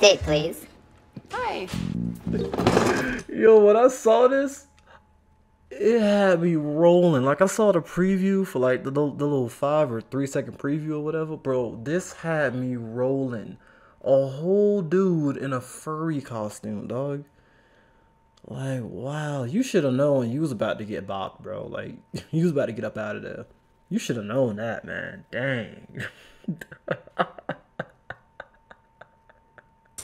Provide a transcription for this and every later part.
Next date, please. Hi. Yo, when I saw this, it had me rolling. Like I saw the preview for like the, the, the little five or three second preview or whatever, bro. This had me rolling. A whole dude in a furry costume, dog. Like, wow, you should have known you was about to get bopped, bro. Like, you was about to get up out of there. You should have known that, man. Dang.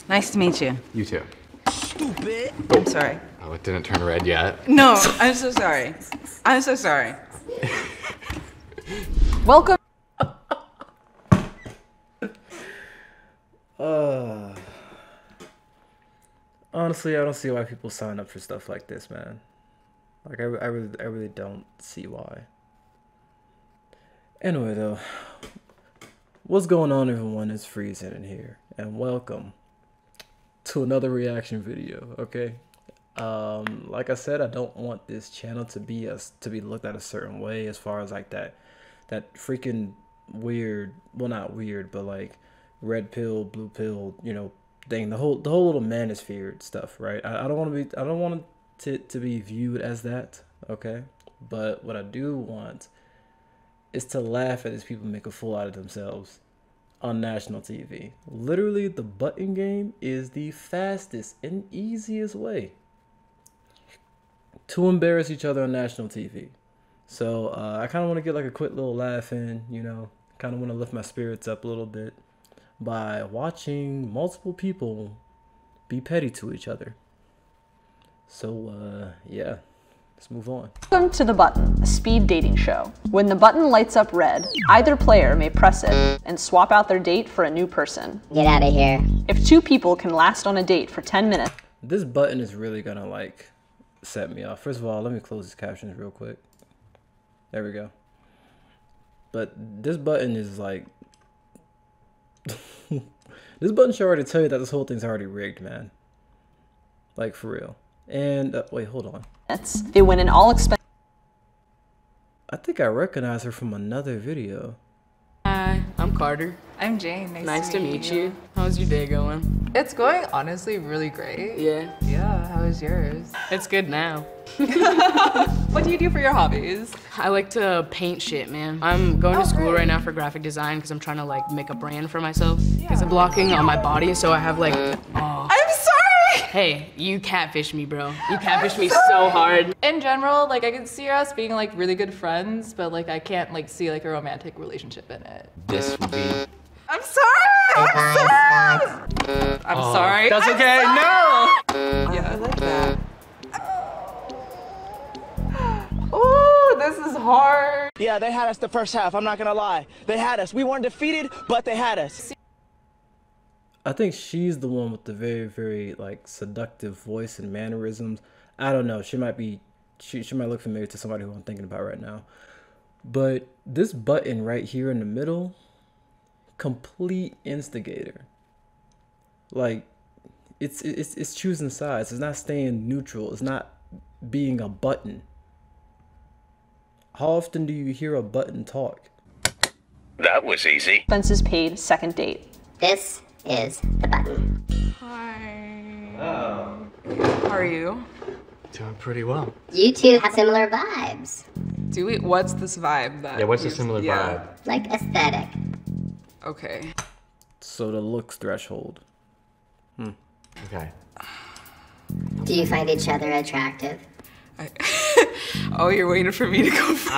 Nice to meet you. You too. Stupid I'm sorry. Oh, it didn't turn red yet. No, I'm so sorry. I'm so sorry. Welcome. Uh, honestly, I don't see why people sign up for stuff like this, man. Like, I, I really, I really don't see why. Anyway, though, what's going on, everyone? It's FreeZen in here, and welcome to another reaction video. Okay, um, like I said, I don't want this channel to be us to be looked at a certain way as far as like that, that freaking weird. Well, not weird, but like red pill, blue pill, you know, thing. The whole the whole little manosphere stuff, right? I, I don't want to be I don't want to to be viewed as that, okay? But what I do want is to laugh at these people make a fool out of themselves on national TV. Literally, the button game is the fastest and easiest way to embarrass each other on national TV. So uh, I kind of want to get like a quick little laugh in, you know, kind of want to lift my spirits up a little bit by watching multiple people be petty to each other. So, uh, yeah, let's move on. Welcome to The Button, a speed dating show. When the button lights up red, either player may press it and swap out their date for a new person. Get out of here. If two people can last on a date for 10 minutes, This button is really gonna like set me off. First of all, let me close these captions real quick. There we go. But this button is like this button should already tell you that this whole thing's already rigged, man. Like for real. And uh, wait, hold on. That's they win an all expense I think I recognize her from another video. Hi, I'm Carter. I'm Jane. Nice, Nice to meet you. How's your day going? It's going honestly really great. Yeah, Yeah. How is yours? it's good now. What do you do for your hobbies? I like to paint shit, man. I'm going Oh, to school great. right now for graphic design because I'm trying to like make a brand for myself. Because I'm blocking on my body, so I have like, oh. I'm sorry. Hey, you catfish me, bro. You catfish me so hard. In general, like I can see us being like really good friends, but like I can't like see like a romantic relationship in it. This would be. I'm sorry. I'm sorry. I'm oh. sorry. That's I'm okay. sorry. No. Yeah, I like that. Oh, this is hard. Yeah, they had us the first half. I'm not gonna lie. They had us. We weren't defeated, but they had us. I think she's the one with the very, very like seductive voice and mannerisms. I don't know. She might be she she might look familiar to somebody who I'm thinking about right now. But this button right here in the middle, complete instigator. Like it's it's it's choosing sides. It's not staying neutral. It's not being a button. How often do you hear a button talk? That was easy. expenses paid second date. This is the button. Hi. Oh. How are you? Doing pretty well. You two have similar vibes, Do we? What's this vibe that? Yeah, what's the similar yeah. vibe? like aesthetic. Okay. So the looks threshold. Hmm. Okay. Do you find each other attractive? I, oh, you're waiting for me to go first.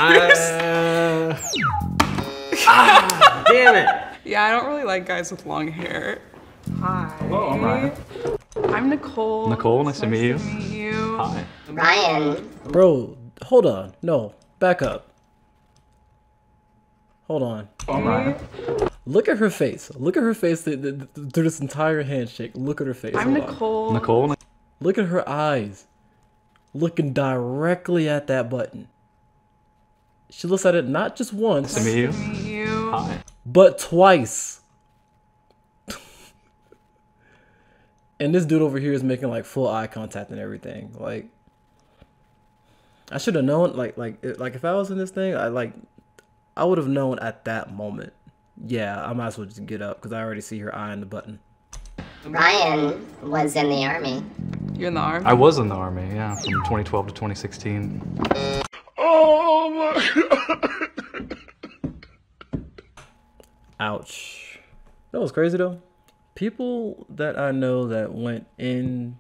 ah, damn it. Yeah, I don't really like guys with long hair. Hi. Hello, I'm Ryan. I'm Nicole. Nicole, nice to meet you. meet you. Hi. Ryan, Bro, hold on. No, back up. Hold on. Look at her face. Look at her face th- th- th- through this entire handshake. Look at her face. I'm Hold on. Nicole. Nicole, Look at her eyes. Looking directly at that button. She looks at it not just once, nice to. Meet you. Hi. But twice. and this dude over here is making like full eye contact and everything. Like, I should have known. Like, like, it- like if I was in this thing, I like, I would have known at that moment. Yeah, I might as well just get up because I already see her eyeing the button. Ryan was in the army. You're in the army? I was in the army, yeah, from 2012 to 2016. Ouch. That was crazy though. People that I know that went in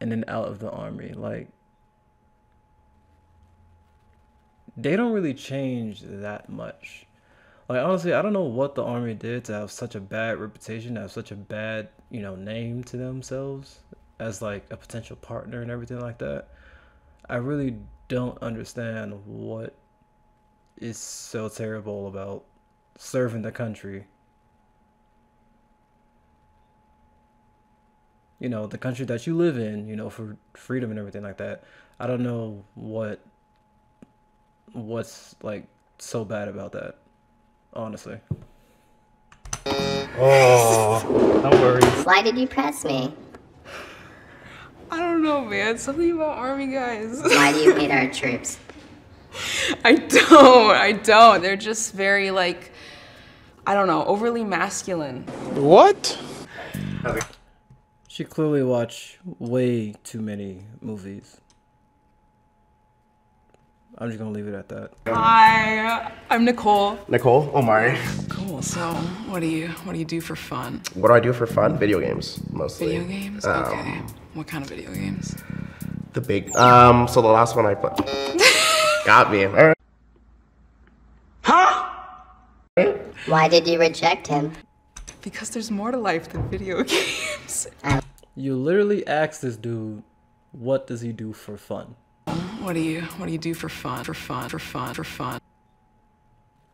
and then out of the army, like they don't really change that much. Like honestly, I don't know what the army did to have such a bad reputation, to have such a bad, you know, name to themselves as like a potential partner and everything like that. I really don't understand what is so terrible about serving the country. You know, the country that you live in, you know, for freedom and everything like that. I don't know what what's like so bad about that. Honestly. Oh, no worries. Why did you press me? I don't know, man. Something about army guys. Why do you hate our troops? I don't. I don't. They're just very like, I don't know, overly masculine. What? She clearly watched way too many movies. I'm just gonna leave it at that. Hi, I'm Nicole. Nicole, Omari. Cool. So, what do you what do you do for fun? What do I do for fun? Video games, mostly. Video games. Um, Okay. What kind of video games? The big. Um. So the last one I played. Got me. All right. Why did you reject him? Because there's more to life than video games. You literally asked this dude, what does he do for fun? What do you what do you do for fun? For fun? For fun? For fun?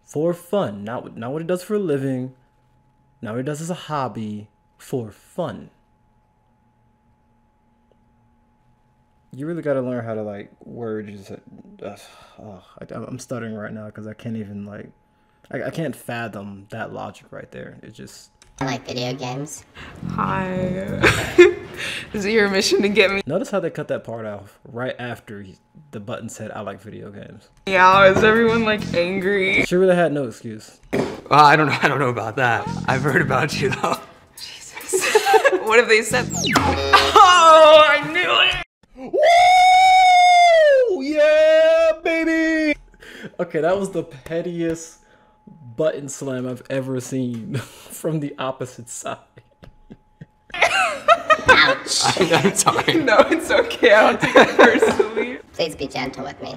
For fun, not what- not what he does for a living, not what he does as a hobby. For fun. You really got to learn how to like word. Just, uh, oh, I, I'm stuttering right now because I can't even like, I, I can't fathom that logic right there. It just. I like video games. Hi. Is it your mission to get me Notice how they cut that part off right after he, the button said, "I like video games." Yeah, Is everyone like angry? She really had no excuse. Well, I don't know. I don't know about that. I've heard about you though. Jesus. what if they said? Oh, I knew it. Woo! Yeah, baby. Okay, that was the pettiest button slam I've ever seen from the opposite side. Ouch. I'm sorry. No, it's okay. I don't take it personally. Please be gentle with me.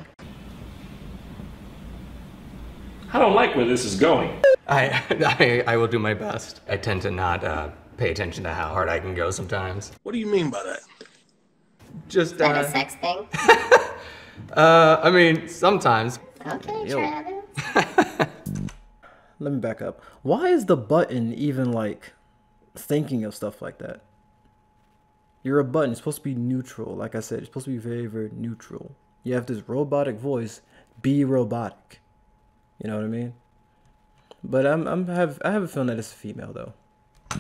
I don't like where this is going. I, I I will do my best. I tend to not uh, pay attention to how hard I can go sometimes. What do you mean by that? Just Is that a uh, sex thing? uh, I mean sometimes. Okay, Yo. Travis. Let me back up. Why is the button even like thinking of stuff like that? You're a button. It's supposed to be neutral. Like I said, it's supposed to be very, very neutral. You have this robotic voice. Be robotic. You know what I mean? But I'm, I'm have I have a feeling that it's a female though.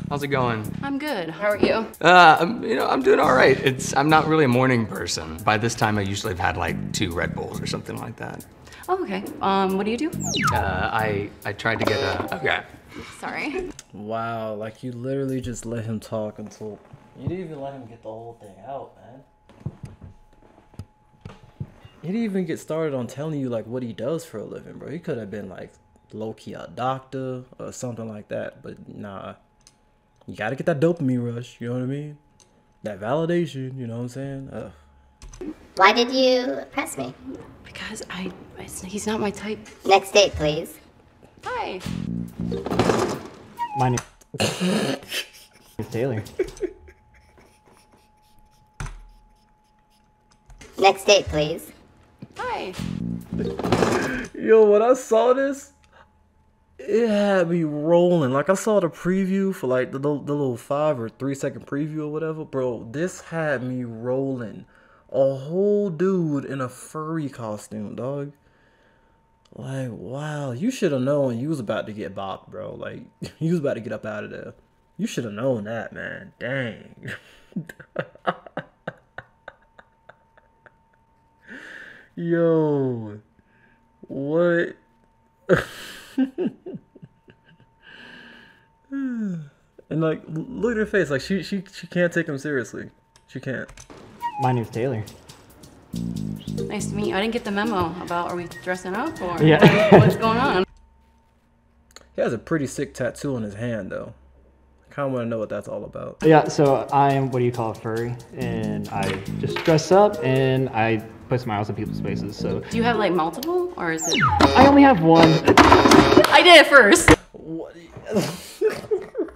How's it going? I'm good. How are you? Uh, I'm, you know, I'm doing all right. It's I'm not really a morning person. By this time, I usually have had like two Red Bulls or something like that. Oh, okay. Um, what do you do? Uh, I I tried to get a okay. Sorry. Wow, like you literally just let him talk until you didn't even let him get the whole thing out, man. He didn't even get started on telling you like what he does for a living, bro. He could have been like low key a doctor or something like that, but nah. You gotta get that dopamine rush, you know what I mean? That validation, you know what I'm saying? Ugh. Why did you press me? Because I, it's, he's not my type. Next date, please. Hi. My name is Taylor. Next date, please. Hi. Yo, when I saw this, it had me rolling. Like I saw the preview for like the, the little five or three second preview or whatever, bro. This had me rolling. A whole dude in a furry costume, dog. Like, wow, you should have known you was about to get bopped, bro. Like, you was about to get up out of there. You should have known that, man. Dang. Yo, what? and like, look at her face. Like, she she she can't take him seriously. She can't. My name's Taylor. Nice to meet you. I didn't get the memo about are we dressing up or Yeah. what's going on? He has a pretty sick tattoo on his hand, though. I kind of want to know what that's all about. Yeah, so I'm what do you call a furry, and I just dress up and I put smiles on people's faces. So Do you have like multiple or is it? I only have one. I did it first.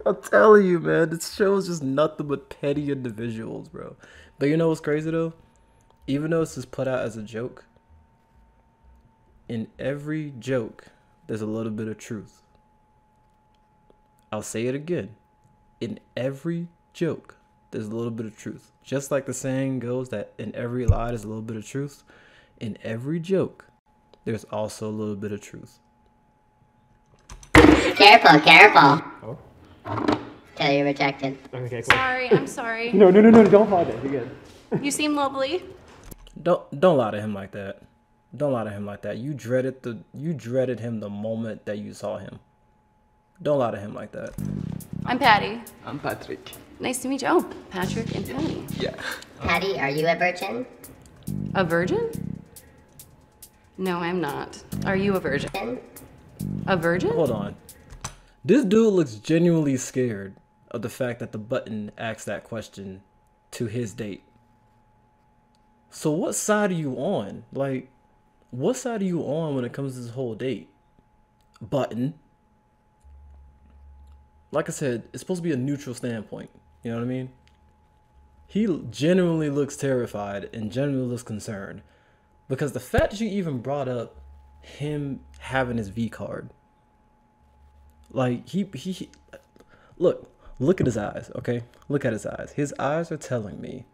I'm telling you, man, this show is just nothing but petty individuals, bro. But you know what's crazy though? Even though this is put out as a joke, in every joke, there's a little bit of truth. I'll say it again. In every joke, there's a little bit of truth. Just like the saying goes that in every lie, there's a little bit of truth. In every joke, there's also a little bit of truth. Careful, careful. Oh. Till you're rejected. Okay, Sorry, I'm sorry. No, no, no, no, don't apologize. You're good. You seem lovely. Don't don't lie to him like that. Don't lie to him like that. You dreaded the you dreaded him the moment that you saw him. Don't lie to him like that. I'm Patty. I'm Patrick. Nice to meet you. Oh, Patrick and Patty. Yeah. Patty, are you a virgin? A virgin? No, I'm not. Are you a virgin? A virgin? Hold on. This dude looks genuinely scared of the fact that the button asked that question to his date. So what side are you on? Like, what side are you on when it comes to this whole date? Button. Like I said, it's supposed to be a neutral standpoint. You know what I mean? He genuinely looks terrified and genuinely looks concerned. Because the fact that you even brought up him having his V card. Like he he look, look at his eyes, okay? Look at his eyes. His eyes are telling me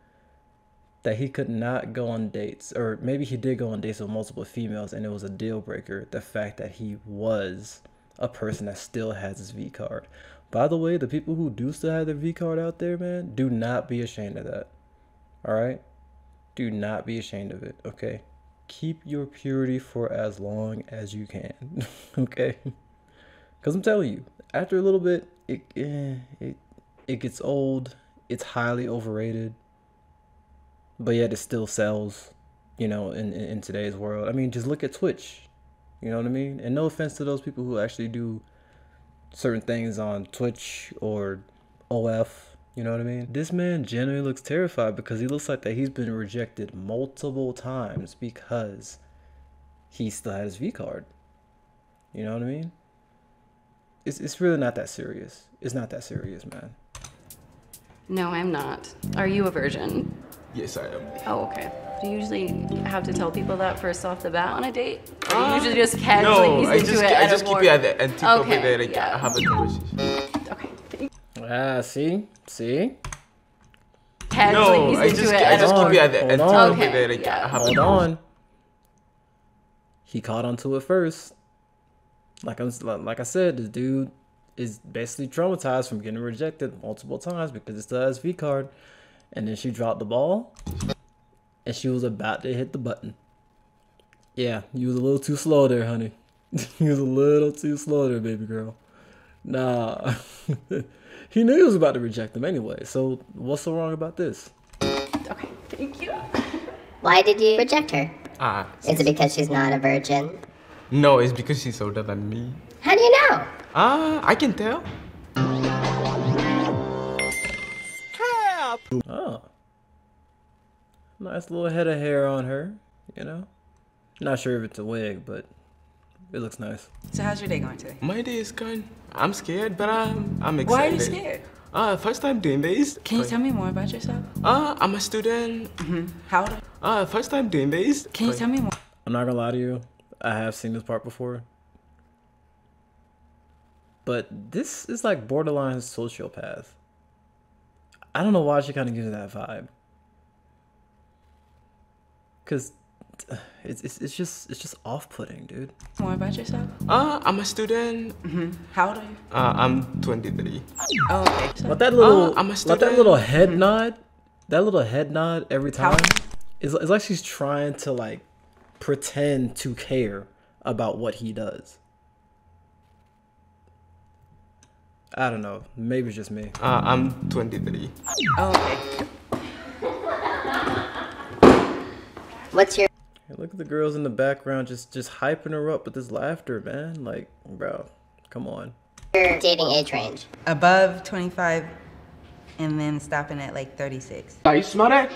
that he could not go on dates or maybe he did go on dates with multiple females and it was a deal breaker the fact that he was a person that still has his V card. By the way, the people who do still have their V card out there, man, do not be ashamed of that. All right? Do not be ashamed of it, okay? Keep your purity for as long as you can, okay? Because I'm telling you, after a little bit, it, eh, it, it gets old, it's highly overrated, but yet it still sells, you know, in, in, in today's world. I mean, just look at Twitch, you know what I mean? And no offense to those people who actually do certain things on Twitch or OF. You know what I mean? This man genuinely looks terrified because he looks like that he's been rejected multiple times because he still had his V card. You know what I mean? It's it's really not that serious. It's not that serious, man. No, I'm not. Are you a virgin? Yes, I am. Oh, okay. Do you usually have to tell people that first off the bat on a date? Or Uh, you usually just casually no, ease I into just, it I at just a keep more... it at the end. Tip Okay, like, yeah. have a conversation. Okay. Ah, see, see. Casually No, ease I into just, it I just keep more... it at the end. on. Tip Okay, like, yeah. have Hold on. He caught onto it first. Like I'm like I said, this dude is basically traumatized from getting rejected multiple times because it's the SV card. And then she dropped the ball and she was about to hit the button. Yeah, you was a little too slow there, honey. you was a little too slow there, baby girl. Nah. he knew he was about to reject him anyway, so what's so wrong about this? Okay, thank you. Why did you reject her? Ah, Is it because she's not a virgin? No, it's because she's older than me. How do you know? Ah, I can tell. Oh. Nice little head of hair on her, you know? Not sure if it's a wig, but it looks nice. So how's your day going today? My day is going. I'm scared, but I'm I'm excited. Why are you scared? Uh, first time doing this. Can you tell me more about yourself? Uh, I'm a student. Mm-hmm. How old are you? Uh, first time doing this. Can you tell me more? I'm not gonna lie to you, I have seen this part before. But this is like borderline sociopath. I don't know why she kind of gives me that vibe. Cause it's, it's it's just it's just off-putting, dude. More about yourself? Uh, I'm a student. Mm-hmm. How old are you? Uh, I'm 23. Oh, okay. So, But that little, Uh, I'm a like that little head nod, that little head nod every time, is it's like she's trying to like pretend to care about what he does. I don't know. Maybe it's just me. Uh, I'm 23. Oh, okay. What's your Hey, look at the girls in the background just just hyping her up with this laughter, man. Like, bro, come on. your dating age range? Above 25 and then stopping at like 36. Now you smell that?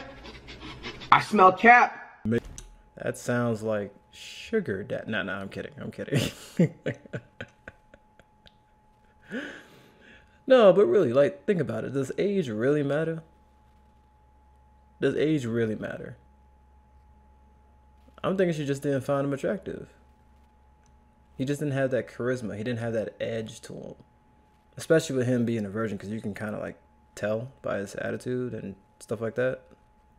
I smell cap. That sounds like sugar dad. No, no, I'm kidding. I'm kidding. no, but really, like, think about it. Does age really matter? Does age really matter? I'm thinking she just didn't find him attractive. He just didn't have that charisma. He didn't have that edge to him. Especially with him being a virgin, because you can kind of like tell by his attitude and stuff like that.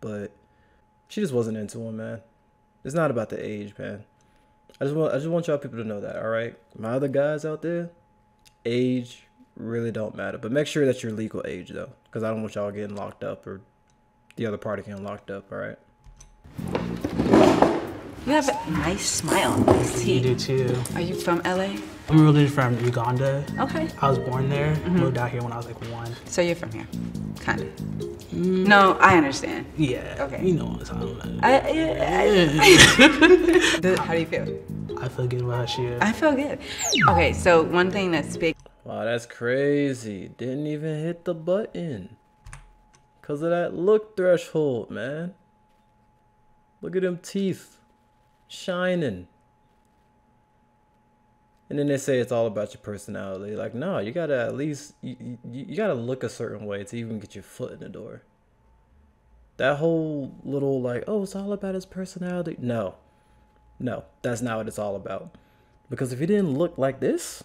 But she just wasn't into him, man. It's not about the age, man. I just want I just want y'all people to know that, all right? My other guys out there, age really don't matter. But make sure that you're legal age though, because I don't want y'all getting locked up or the other party getting locked up, all right? You have a nice smile on this You do too. Are you from LA? I'm originally from Uganda. Okay. I was born there. Mhm. Moved out here when I was like one. So you're from here? Kind of. No, I understand. Yeah. Okay. You know what I'm talking about. I, yeah, I- How do you feel? I feel good about you. I feel good. Okay, so one thing that's big. Wow, that's crazy. Didn't even hit the button. Cause of that look threshold, man. Look at them teeth. Shining. And then they say it's all about your personality. Like, no, you gotta at least you, you, you gotta look a certain way to even get your foot in the door. That whole little like, oh, it's all about his personality. No. No, that's not what it's all about. Because if he didn't look like this,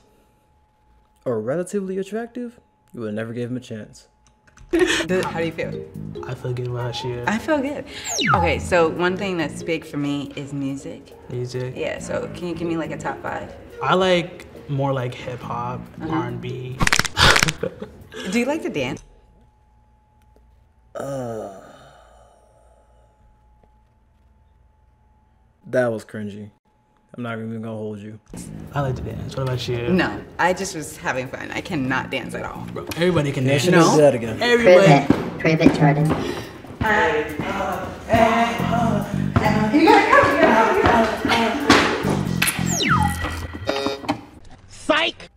or relatively attractive, you would never give him a chance. How do you feel? I feel good about you. I feel good. Okay, so one thing that's big for me is music. Music. Yeah, so can you give me like a top five? I like more like hip hop, Uh-huh. R&B. Do you like to dance? Uh, that was cringy. I'm not even gonna hold you. I like to dance. What about you? No, I just was having fun. I cannot dance at all. Bro, Everybody can dance. Nation is that again. Prove Everybody. it. Prove it, Jordan. Psych!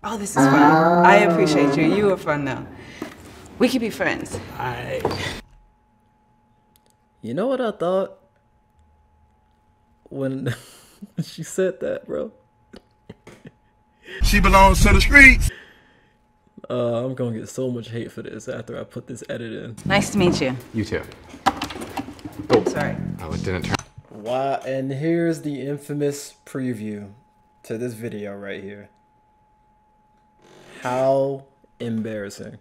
Oh, this is fun. I appreciate you. You were fun though. We could be friends. I. You know what I thought when she said that, bro? She belongs to the streets. Uh, I'm gonna get so much hate for this after I put this edit in. Nice to meet you. You too. Oh, Sorry. Oh, it didn't turn. Why? And here's the infamous preview to this video right here. How embarrassing.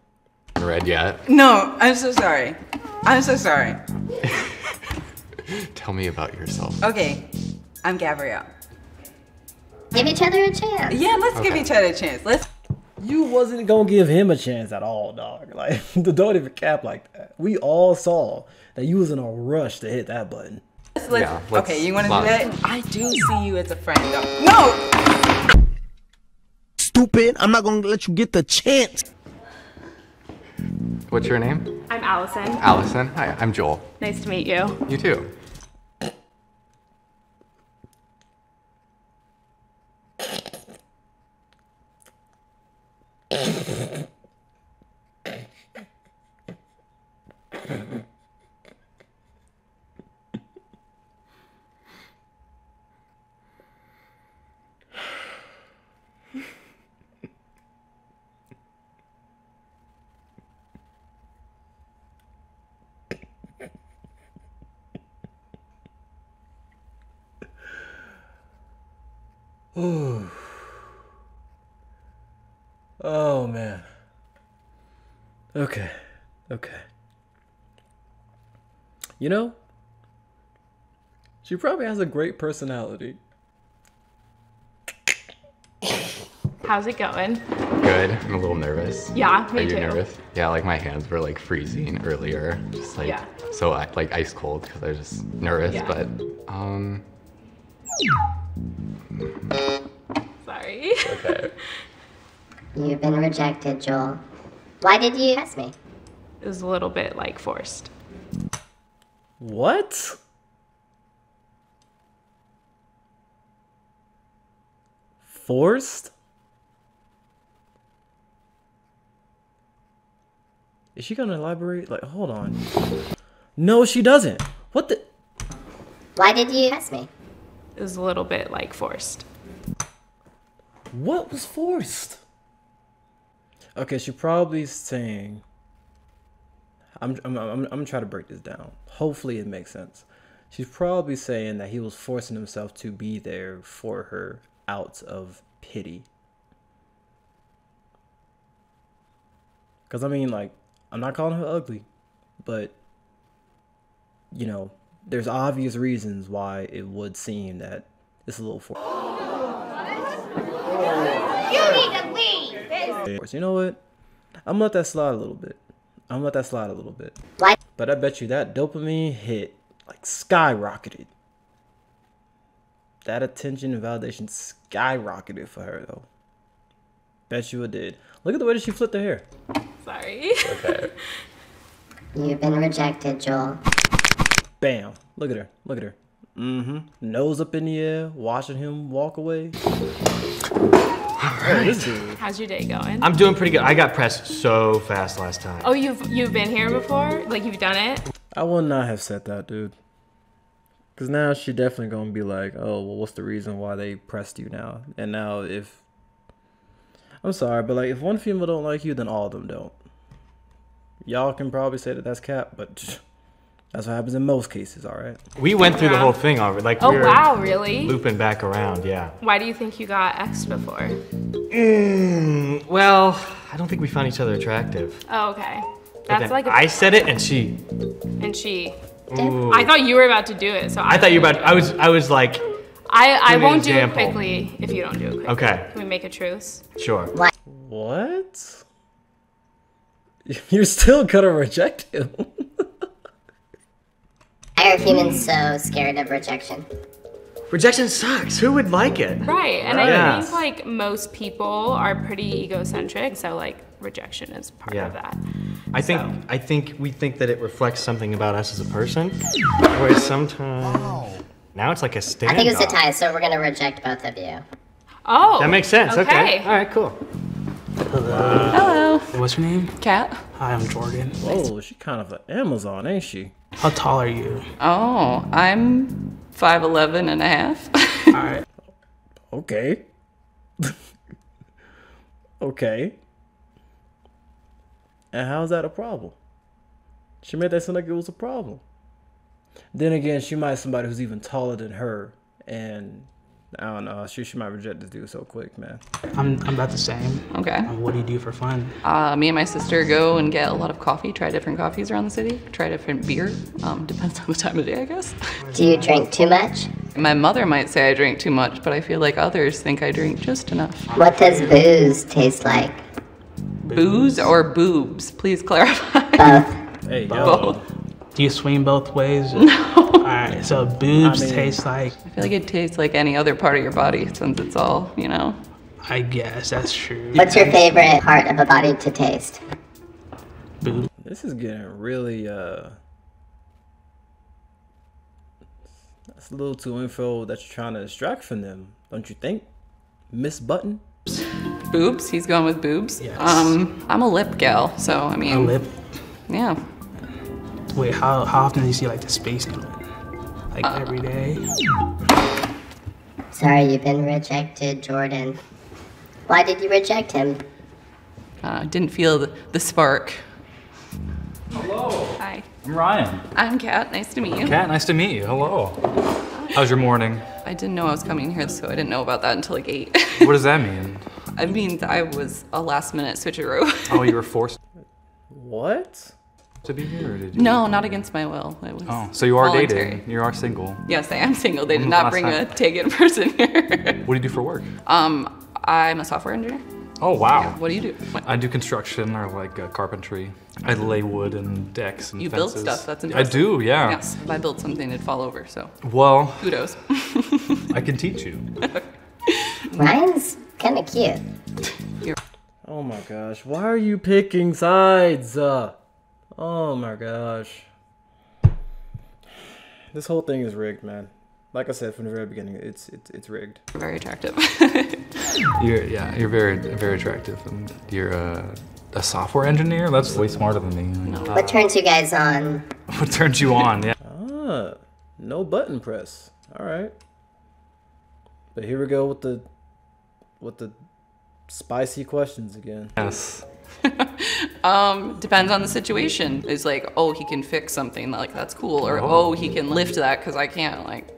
Red yet? No, I'm so sorry. I'm so sorry. Tell me about yourself. Okay, I'm Gabrielle. Give each other a chance. Yeah, let's give each other a chance. Let's. You wasn't gonna give him a chance at all, dog. Like, the don't even cap like that. We all saw that you was in a rush to hit that button. let's, let's Yeah, let's okay, you want to do lie. that? I do see you as a friend, though. No. Stupid. I'm not gonna let you get the chance. What's your name? I'm Allison. Allison. Hi, I'm Joel. Nice to meet you. You too. Ooh. Oh man. Okay. Okay. You know, she probably has a great personality. How's it going? Good. I'm a little nervous. Yeah, me Are me you too. nervous? Yeah, like my hands were like freezing earlier, just like Yeah. so I, like ice cold because I was just nervous. Yeah. But um, Sorry. okay. You've been rejected, Joel. Why did you ask me? It was a little bit like forced. What? Forced? Is she gonna elaborate? Like, hold on. No, she doesn't. What the? Why did you ask me? It was a little bit like forced. What was forced? Okay, she probably saying. I'm I'm I'm, I'm trying to break this down. Hopefully, it makes sense. She's probably saying that he was forcing himself to be there for her out of pity. Cause I mean, like, I'm not calling her ugly, but you know, there's obvious reasons why it would seem that it's a little for. You need to leave. You know what? I'm gonna let that slide a little bit. I'm gonna let that slide a little bit. Why? But I bet you that dopamine hit like skyrocketed. That attention and validation skyrocketed for her though. Bet you it did. Look at the way that she flipped her hair. Sorry. Okay. You've been rejected, Joel. Bam. Look at her. Look at her. Mm-hmm. Nose up in the air, watching him walk away. How's your day going? I'm doing pretty good. I got pressed so fast last time. Oh, you've you've been here before? Like you've done it? I would not have said that, dude. Cause now she definitely gonna be like, oh, well, what's the reason why they pressed you now? And now if I'm sorry, but like if one female don't like you, then all of them don't. Y'all can probably say that that's cap, but that's what happens in most cases. All right. We went through the whole thing already. Like Oh, we were wow, really? Looping back around, yeah. Why do you think you got X before? Mm, well, I don't think we found each other attractive. Oh, okay. That's like a, I said it, and she. and she. Ooh. I thought you were about to do it, so I thought you were about. I was. I was like, I I Give me an won't do it quickly if you don't do it quickly. Okay. Can we make a truce? sure. What? You're still gonna reject him? Why are humans so scared of rejection? Rejection sucks. Who would like it? Right, and Right. I Yeah. think like most people are pretty egocentric, so like rejection is part Yeah. of that. I think. I think we think that it reflects something about us as a person. Whereas sometimes. Now it's like a standoff. I think it's a tie, so we're gonna reject both of you. Oh. That makes sense. Okay. Okay. All right. Cool. Hello. What's your name? Cat. Hi, I'm Jordan. Whoa, she kind of an Amazon, ain't she? How tall are you? Oh, I'm 5'11 and a half. All right. Okay. okay. And how's that a problem? She made that sound like it was a problem. Then again, she might somebody who's even taller than her, and I don't know. She she might reject this dude so quick, man. I'm, I'm about the same. Okay. Um, what do you do for fun? Uh, me and my sister go and get a lot of coffee, try different coffees around the city, try different beer. Um, depends on the time of day, I guess. Do you drink too much? My mother might say I drink too much, but I feel like others think I drink just enough. What does booze taste like? Booze or boobs? Please clarify. Both. Hey, Both. Do you swing both ways? No. All right. So boobs I mean- taste like. I feel like it tastes like any other part of your body since it's all, you know. I guess that's true. What's your favorite part of a body to taste? Boob. This is getting really uh. That's a little too info that you're trying to extract from them, don't you think, Miss Button? Boobs? He's going with boobs? Yes. Um, I'm a lip gal, so I mean. A lip. Yeah. Wait, how, how often do you see like the space needle? Like every day? Sorry, you've been rejected, Jordan. Why did you reject him? Uh, didn't feel the, the spark. Hello. Hi. I'm Ryan. I'm Kat. Nice to meet you. Kat, nice to meet you. Hello. How's your morning? I didn't know I was coming here, so I didn't know about that until like 8. What does that mean? I mean, I was a last minute switcheroo. Oh, you were forced What? To be here, or did you? no, not against my will. It was Oh, so you are voluntary. dating. You are single. Yes, I am single. They did not bring last a time? taken person here. What do you do for work? um, I'm a software engineer. Oh, wow. What do you do? What? I do construction or like uh, carpentry. I lay wood and decks and You build stuff. That's interesting. I do, yeah. Yes, if I built something, it'd fall over. So Well, kudos. I can teach you. Ryan's kind of cute. Oh my gosh. Why are you picking sides? Uh, oh my gosh. This whole thing is rigged, man. Like I said from the very beginning, it's it's it's rigged. Very attractive. You're yeah, you're very very attractive, and you're a, a software engineer. That's way smarter than me. What turns you guys on? What turns you on? Yeah. Ah, no button press. All right. But here we go with the with the spicy questions again. Yes. Um, depends on the situation. It's like, oh, he can fix something, like that's cool, or Oh. oh, he can lift that because I can't. Like,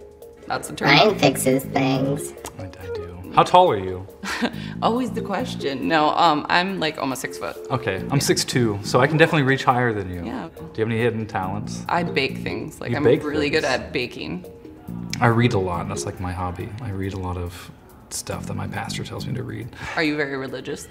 that's the turn. Ryan fixes things. I do. How tall are you? Always the question. No, um, I'm like almost six foot. Okay, I'm six two, so I can definitely reach higher than you. Yeah. Do you have any hidden talents? I bake things. Like You I'm bake really good at baking. I read a lot. That's like my hobby. I read a lot of stuff that my pastor tells me to read. Are you very religious?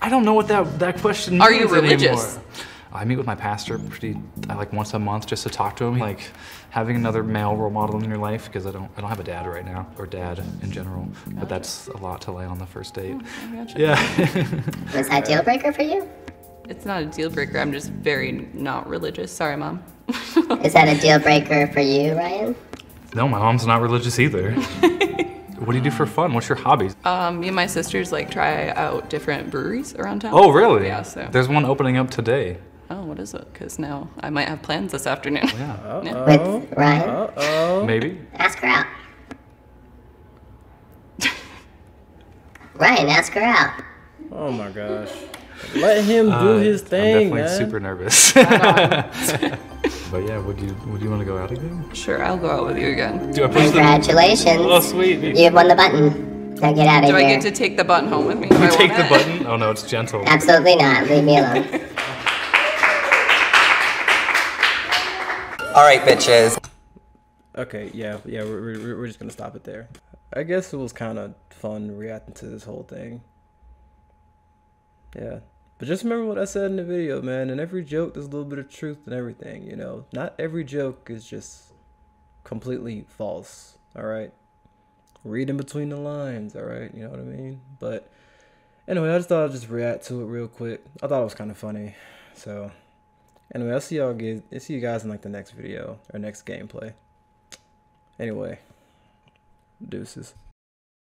I don't know what that that question Are you religious? anymore. I meet with my pastor pretty I like once a month just to talk to him. Like having another male role model in your life because I don't I don't have a dad right now or dad in general. But that's a lot to lay on the first date. Oh, I gotcha. Yeah. Was that deal breaker for you? It's not a deal breaker. I'm just very not religious. Sorry, mom. Is that a deal breaker for you, Ryan? no, my mom's not religious either. what do you do for fun? What's your hobbies? Um, me and my sisters like try out different breweries around town. Oh, really? Yeah. So. There's one opening up today. Oh, what is it? Because now I might have plans this afternoon. Yeah. With Ryan? Uh-oh. Maybe. Ask her out. Ryan, ask her out. Oh my gosh. Let him do Uh, his thing, I'm definitely man. super nervous. but yeah, would you would you want to go out again? Sure, I'll go out with you again. Do I push the- Congratulations. Oh, sweet. You've won the button. Now get out of Do here. I get to take the button home with me? Do You take the it? button? Oh no, it's gentle. Absolutely not. Leave me alone. All right, bitches. Okay, yeah, yeah, we're, we're, we're just gonna stop it there. I guess it was kind of fun reacting to this whole thing. Yeah, but just remember what I said in the video, man. In every joke, there's a little bit of truth in everything. You know, not every joke is just completely false. All right, read in between the lines. All right, you know what I mean. But anyway, I just thought I'd just react to it real quick. I thought it was kind of funny, so. Anyway, I'll see y'all guys. I'll see you guys in like the next video or next gameplay. Anyway, deuces.